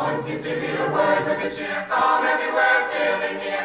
One seems to hear words of good cheer from everywhere, filling the air.